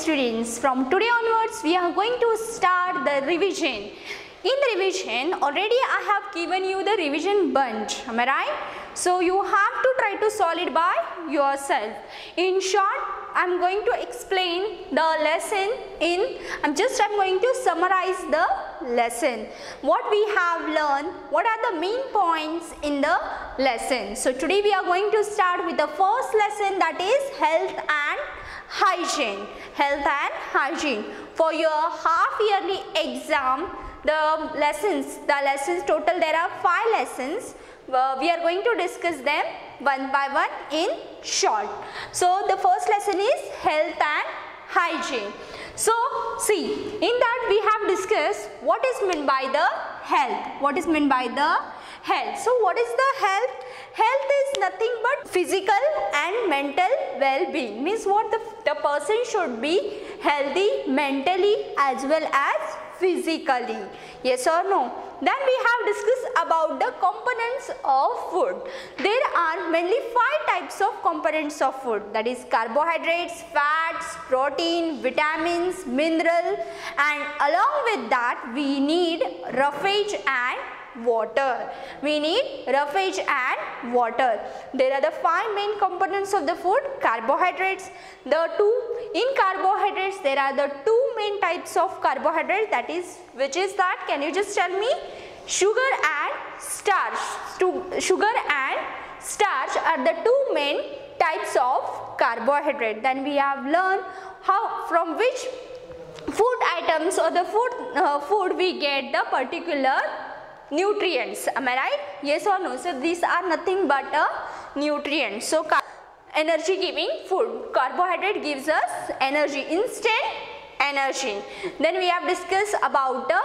students from today onwards we are going to start the revision. In the revision already i have given you the revision bunch am i right? So you have to try to solve it by yourself. In short i'm going to explain the lesson in i'm just i'm going to summarize the lesson. What we have learned what are the main points in the lesson. So today we are going to start with the first lesson that is health and hygiene health and hygiene. For your half yearly exam the lessons the lessons total there are five lessons. Uh, we are going to discuss them one by one in short. So the first lesson is health and hygiene. So see in that we have discussed what is meant by the health. What is meant by the health. So what is the health? Health is nothing but physical and mental well-being. Means what the, the person should be healthy mentally as well as physically. Yes or no? Then we have discussed about the components of food. There are mainly five types of components of food. That is carbohydrates fats protein vitamins mineral and along with that we need roughage and water. We need roughage and water. There are the five main components of the food carbohydrates. The two in carbohydrates there are the two main types of carbohydrates that is which is that can you just tell me? Sugar and starch. Sugar and starch are the two main types of carbohydrate. Then we have learned how from which food items or the food uh, food we get the particular nutrients. Am i right? Yes or no? So these are nothing but uh, a nutrient so energy giving food. Carbohydrate gives us energy instant energy. Then we have discussed about the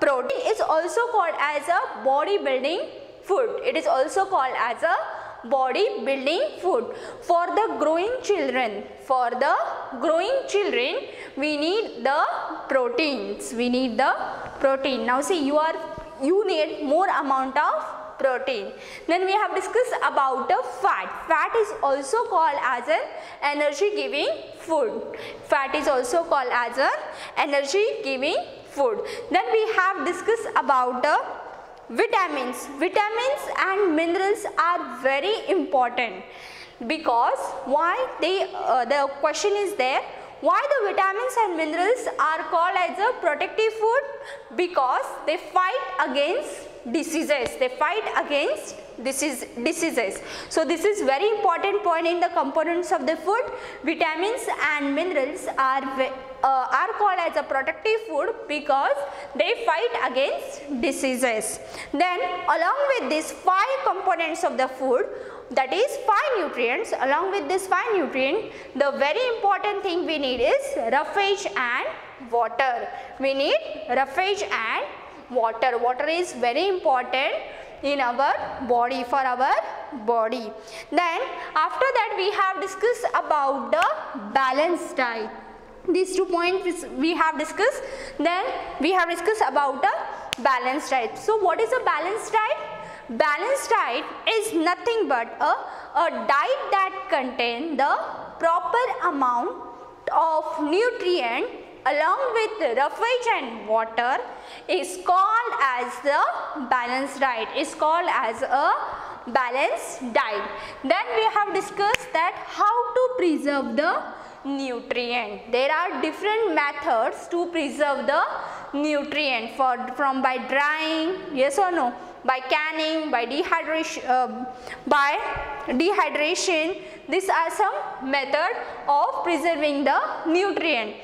protein. It's also called as a body building food. It is also called as a body building food. For the growing children for the growing children we need the proteins. We need the protein. Now see you are you need more amount of protein. Then we have discussed about the fat. Fat is also called as an energy giving food. Fat is also called as an energy giving food. Then we have discussed about the vitamins. Vitamins and minerals are very important because why? They uh, the question is there why the vitamins and minerals are called as a protective food? Because they fight against diseases. They fight against disease, diseases. So this is very important point in the components of the food. Vitamins and minerals are uh, are called as a protective food because they fight against diseases. Then along with these five components of the food that is five nutrients. Along with this five nutrient the very important thing we need is roughage and water. We need roughage and water. Water is very important in our body for our body. Then after that we have discussed about the balanced diet. These two points we have discussed. Then we have discussed about the balanced diet. So what is a balanced diet balanced diet is nothing but a, a diet that contain the proper amount of nutrient along with roughage and water is called as the balanced diet is called as a balanced diet. Then we have discussed that how to preserve the nutrient. There are different methods to preserve the nutrient for from by drying yes or no? By canning by dehydration uh, by dehydration. These are some method of preserving the nutrient.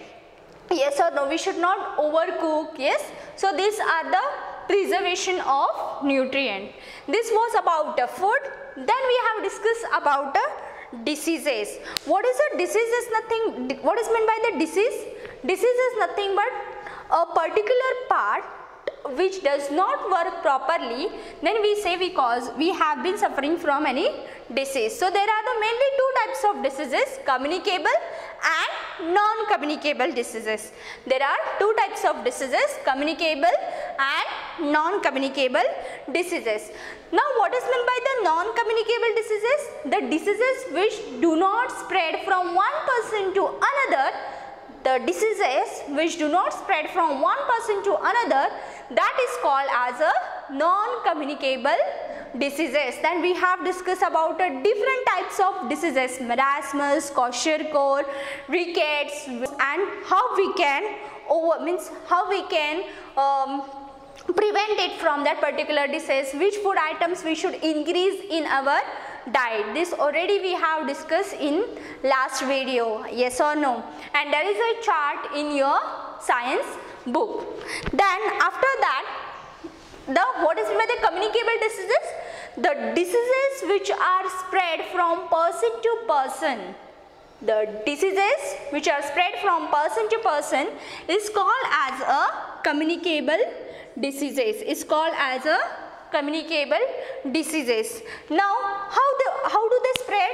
Yes or no? We should not overcook yes? So these are the preservation of nutrient. This was about the food. Then we have discussed about the diseases. What is a disease is nothing what is meant by the disease? Disease is nothing but a particular part which does not work properly. Then we say because we have been suffering from any disease. So there are the mainly two types of diseases communicable and non-communicable diseases. There are two types of diseases communicable and non-communicable diseases. Now what is meant by the non-communicable diseases? The diseases which do not spread from one person to another the diseases which do not spread from one person to another that is called as a non-communicable diseases. Then we have discussed about uh, different types of diseases marasmus, kwashiorkor, rickets and how we can over means how we can um, prevent it from that particular disease which food items we should increase in our diet. This already we have discussed in last video yes or no? And there is a chart in your science book. Then after that the what is by the communicable diseases the diseases which are spread from person to person. The diseases which are spread from person to person is called as a communicable diseases. Is called as a communicable diseases. Now how the how do they spread?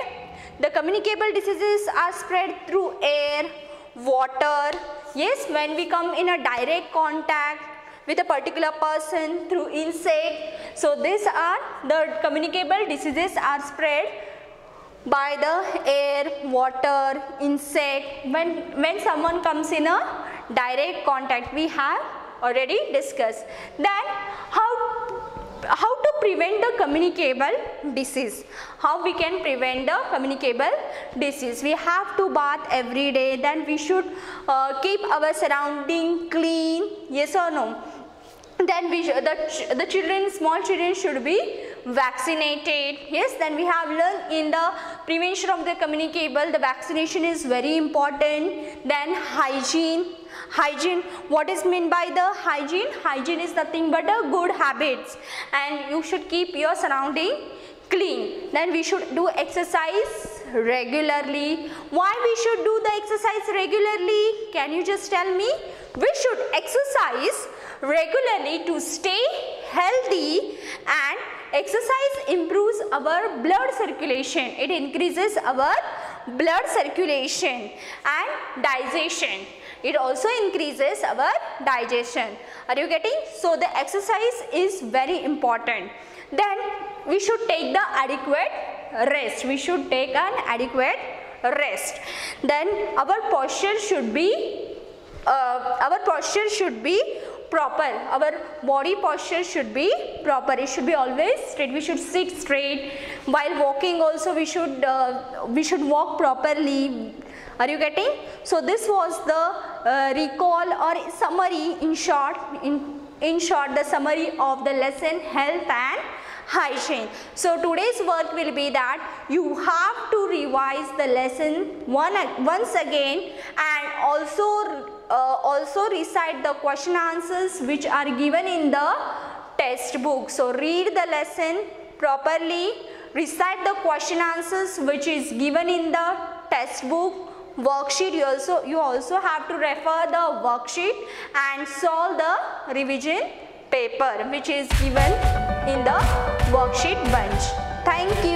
The communicable diseases are spread through air water. Yes when we come in a direct contact with a particular person through insect. So these are the communicable diseases are spread by the air, water, insect. When, when someone comes in a direct contact, we have already discussed. Then how how to prevent the communicable disease how we can prevent the communicable disease we have to bath every day then we should uh, keep our surrounding clean yes or no then we the, the children small children should be vaccinated. Yes then we have learned in the prevention of the communicable the vaccination is very important. Then hygiene. Hygiene what is meant by the hygiene? Hygiene is nothing but a good habits. And you should keep your surrounding clean. Then we should do exercise regularly. Why we should do the exercise regularly? Can you just tell me? We should exercise regularly to stay healthy and exercise improves our blood circulation. It increases our blood circulation and digestion. It also increases our digestion. Are you getting? So the exercise is very important. Then we should take the adequate rest. We should take an adequate rest. Then our posture should be uh, our posture should be proper. Our body posture should be proper. It should be always straight. We should sit straight. While walking also we should uh, we should walk properly. Are you getting? So this was the uh, recall or summary in short in in short the summary of the lesson health and hygiene. So today's work will be that you have to revise the lesson one, once again and also Uh, also recite the question answers which are given in the textbook. So read the lesson properly, recite the question answers which is given in the textbook worksheet. You also you also have to refer the worksheet and solve the revision paper which is given in the worksheet bunch thank you